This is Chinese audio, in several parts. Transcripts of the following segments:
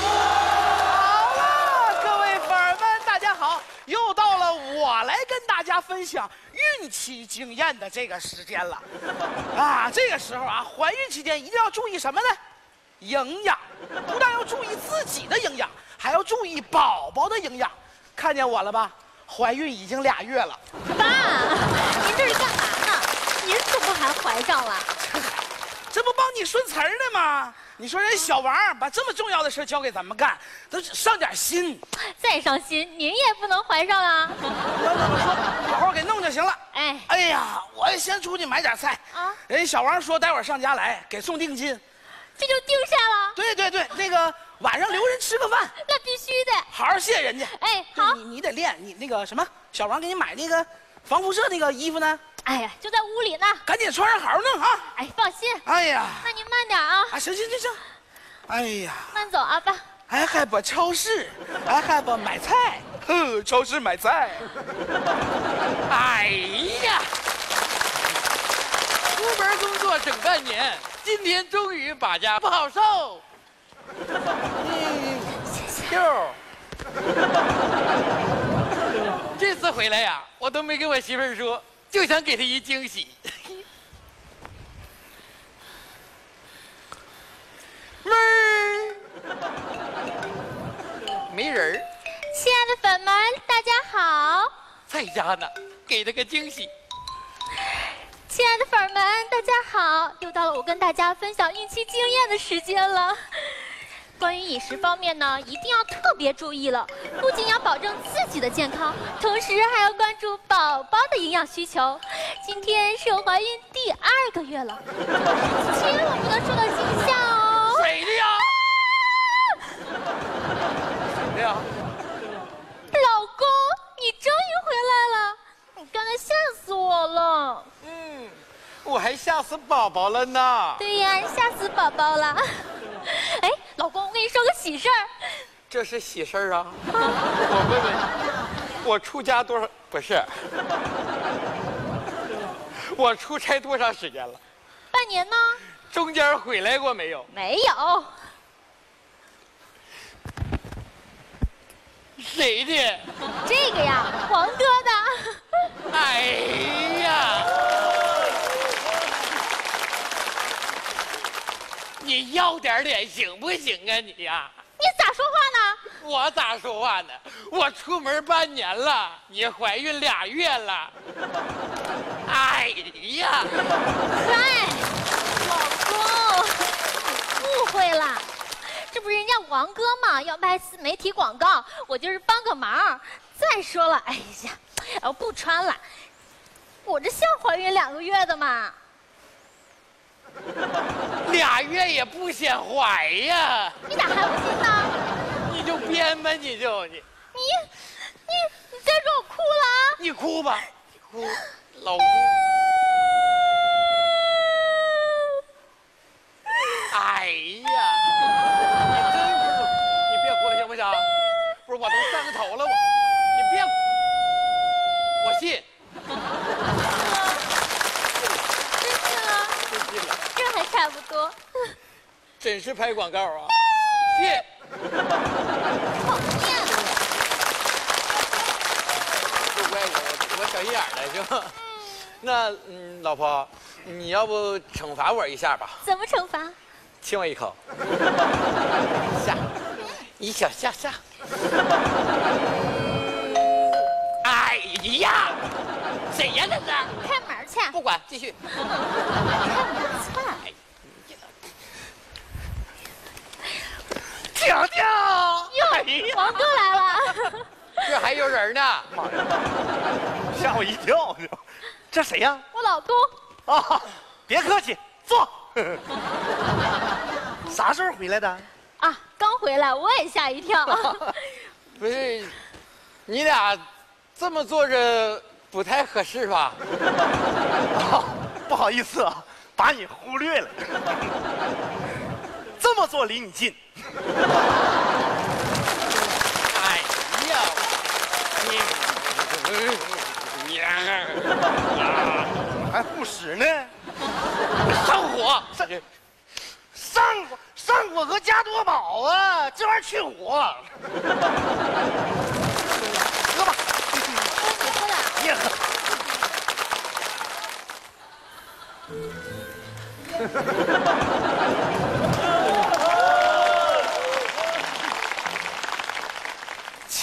好了，各位粉儿们，大家好，又到了我来跟大家分享孕期经验的这个时间了。啊，这个时候啊，怀孕期间一定要注意什么呢？营养，不但要注意自己的营养，还要注意宝宝的营养。看见我了吧？怀孕已经俩月了。爸，您这是干嘛呢？您怎么还怀上了？这不帮你顺词儿呢吗？你说人小王把这么重要的事交给咱们干，都上点心。再上心，您也不能怀上啊！要怎么说，好好给弄就行了。哎，哎呀，我先出去买点菜啊人小王说待会儿上家来给送定金。这就定下了，对对对，那个晚上留人吃个饭，那必须的。好好谢人家。哎，好你。你得练，你那个什么，小王给你买那个防辐射那个衣服呢，哎呀，就在屋里呢。赶紧穿上好好弄啊。哎，放心，哎呀，那您慢点啊，啊行行行行，哎呀。慢走啊，爸。I have 超市，I have 买菜，哼，超市买菜。哎呀，出门工作整半年，今天终于把家不好受。哟，这次回来呀，我都没跟我媳妇儿说，就想给他一惊喜。妹儿，没人儿，亲爱的粉们，大家好！在家呢，给他个惊喜。亲爱的粉们，大家好！又到了我跟大家分享孕期经验的时间了。关于饮食方面呢，一定要特别注意了，不仅要保证自己的健康，同时还要关注宝宝的营养需求。今天是我怀孕第二个月了，千万不能受到惊吓哦。谁的呀？谁的呀？老公，你终于回来了！你刚才吓死我了。嗯，我还吓死宝宝了呢。对呀，吓死宝宝了。说个喜事儿。这是喜事儿啊！我问问，我出家多少？不是，我出差多长时间了？半年呢？中间回来过没有？没有。谁的？这个呀，黄哥的。哎呀！你要点脸行不行啊你呀、你咋说话呢？我咋说话呢？我出门半年了，你怀孕俩月了。哎呀！嗨，老公，你误会了。这不是人家王哥吗，要拍自媒体广告，我就是帮个忙。再说了，哎呀，我不穿了，我这像怀孕两个月的嘛。俩月也不显怀呀，你咋还不信呢？你就编吧，你就你你你你再说我哭了啊！你哭吧，你哭，老公。哎呀，你真不是，你别哭了行不行？不是我都上个头了，我你别，我信，真信了，真信了，这还差不多。真是拍广告啊，谢。讨厌。不怪我，我我小心眼儿了是吧？那嗯，老婆，你要不惩罚我一下吧？怎么惩罚？亲我一口，下，一小下下。哎呀，谁呀这是？开门去。不管，继续。开门去。婷婷，哎哟，呀，王哥来了。这还有人呢。吓我一跳！这谁呀？我老公，啊，别客气，坐。啥时候回来的？啊，刚回来，我也吓一跳。不是，你俩这么坐着不太合适吧？啊，不好意思啊，把你忽略了。这么做离你近。哎呀，你你，还护食呢？上火，上上火上火和加多宝啊，这玩意儿去火。喝吧，你喝的。你也喝。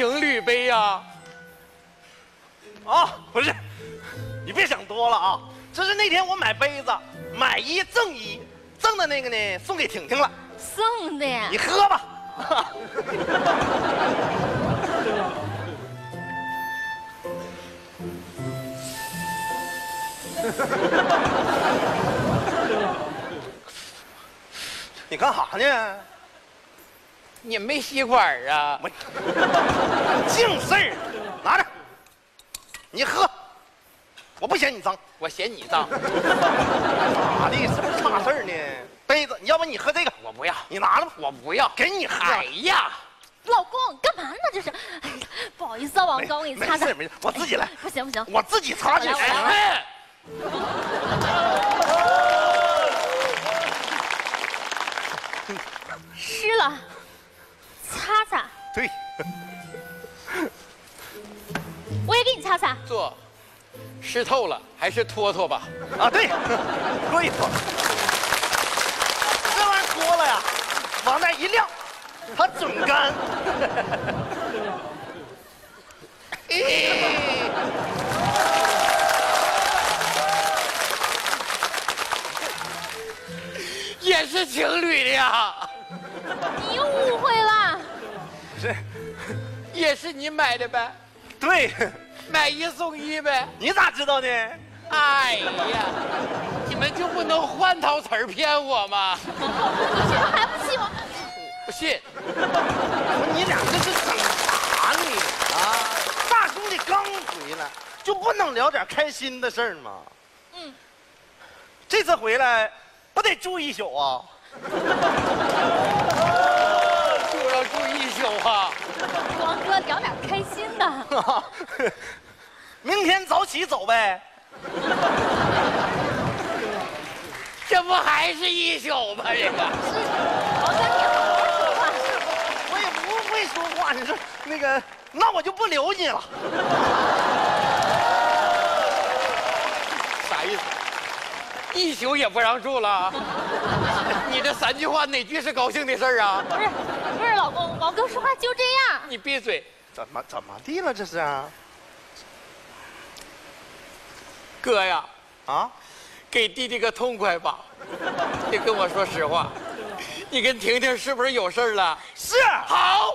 情侣杯呀、啊，不是，你别想多了啊！这是那天我买杯子，买一赠一，赠的那个呢送给婷婷了，送的呀你？喝吧。你干啥呢？你没吸管啊？我净事儿，拿着，你喝，我不嫌你脏。我嫌你脏，咋的？是不是差事儿呢？杯子，要不你喝这个，我不要，你拿了吧，我不要。给你喝。哎呀，老公，干嘛呢？这是，哎呀，不好意思啊，王哥，我给你擦擦没事。没事，我自己来，不行不行，我自己擦去。我来我来哎，湿透了还是拖拖吧。啊对，拖一拖。这玩意儿脱了呀，往那一晾，它准干。也是情侣的呀，你误会了，是，也是你买的呗，对，买一送一呗。你咋知道呢？哎呀，你们就不能换套词儿骗我吗？你是不是还不信我？不信，我你俩这是整啥呢？啊，大兄弟刚回来，就不能聊点开心的事儿吗？嗯，这次回来不得住一宿啊？就要住一宿啊！王哥聊点开心的。明天早起走呗。这不还是一宿吗？这个王哥，你好好说话。我也不会说话，你说那个，那我就不留你了。啥意思？一宿也不让住了？你这三句话哪句是高兴的事儿啊？不是，不是，老公，王哥说话就这样。你闭嘴！怎么怎么地了？这是啊？哥呀，啊？给弟弟个痛快吧！你跟我说实话，你跟婷婷是不是有事儿了？是好，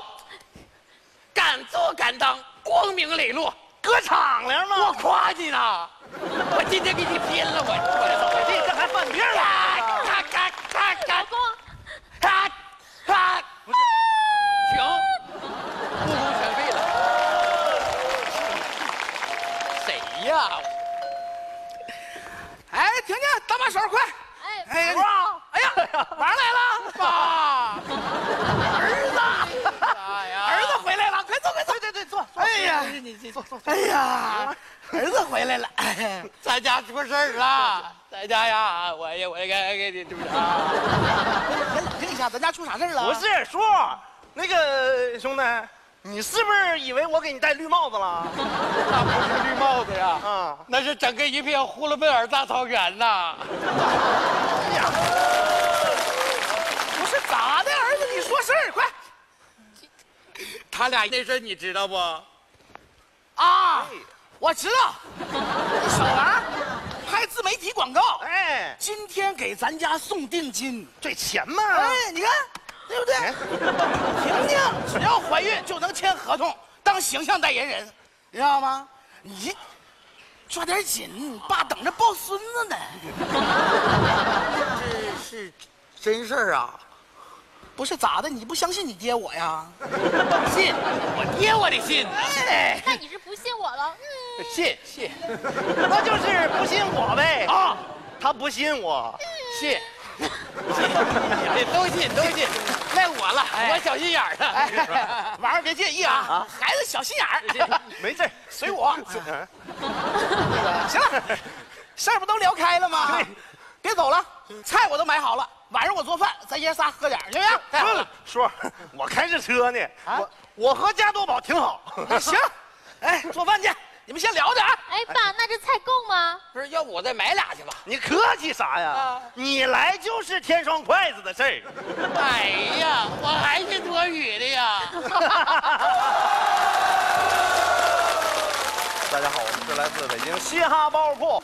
敢做敢当，光明磊落，搁敞亮我？夸你呢！我今天跟你拼了！我我这这还犯病了？咔咔咔咔老公，咔咔，手，快！哎，哎呀，哎呀，娃来了，爸，儿子，儿子回来了，快坐，快坐。对对对，坐。坐哎呀，你你坐坐。哎呀，儿子回来了。哎咱家出事儿了，咱家呀，我也，我也该给你这不是啊？先冷静一下，咱家出啥事儿了？不是叔，那个兄弟，你是不是以为我给你戴绿帽子了？那不是绿帽子呀，啊，那是整个一片呼伦贝尔大草原呐！不是咋的，儿子，你说事儿，快他俩那事儿你知道不？啊！我知道，小王拍自媒体广告，哎，今天给咱家送定金。这钱嘛，哎，你看，对不对？婷婷只要怀孕就能签合同当形象代言人，你知道吗？你抓点紧，爸等着抱孙子呢。这是真事儿啊！不是咋的？你不相信你爹我呀？信我爹我得信，哎，那你是不信我了？嗯，信信 那就是不信我呗。啊，他不信我，信，信，都进都进，赖我了，我小心眼儿了。哎，王儿别介意啊，孩子小心眼儿，没事，随我。嗯行了，事儿不都聊开了吗？别走了，菜我都买好了，晚上我做饭，咱爷仨喝点儿，行不行？太好了，叔，我开着车呢，啊我我和加多宝挺好。行，哎，做饭去，你们先聊着啊。哎，爸，那这菜够吗？不是，要不我再买俩去吧？你客气啥呀啊？你来就是添双筷子的事儿。哎呀，我还是多余的呀。大家好，我们是来自北京嘻哈包袱铺。